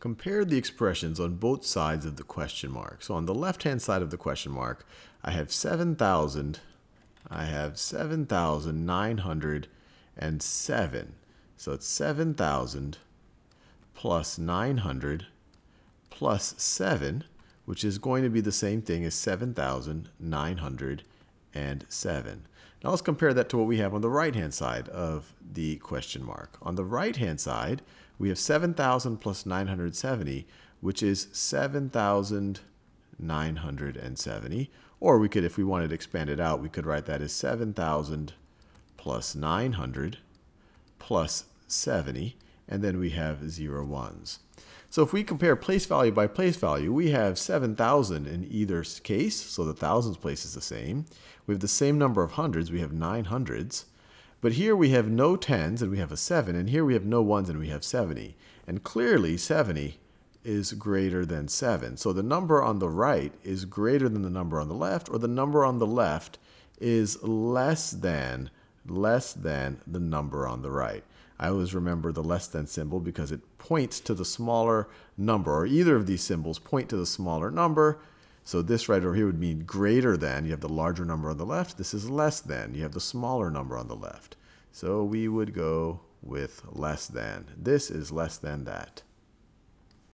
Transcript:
compare the expressions on both sides of the question mark. So on the left-hand side of the question mark, I have 7,000, I have 7,907. So it's 7,000 plus 900 plus 7, which is going to be the same thing as 7,907. Now let's compare that to what we have on the right-hand side of the question mark. On the right-hand side, we have 7,000 plus 970, which is 7,970. Or we could, if we wanted to expand it out, we could write that as 7,000 plus 900 plus 70, and then we have zero ones. So if we compare place value by place value, we have 7,000 in either case, so the thousands place is the same. We have the same number of hundreds, we have nine hundreds. But here we have no tens and we have a 7, and here we have no ones and we have 70. And clearly 70 is greater than 7. So the number on the right is greater than the number on the left, or the number on the left is less than, less than the number on the right. I always remember the less than symbol because it points to the smaller number, or either of these symbols point to the smaller number. So this right over here would mean greater than. You have the larger number on the left. This is less than. You have the smaller number on the left. So we would go with less than. This is less than that.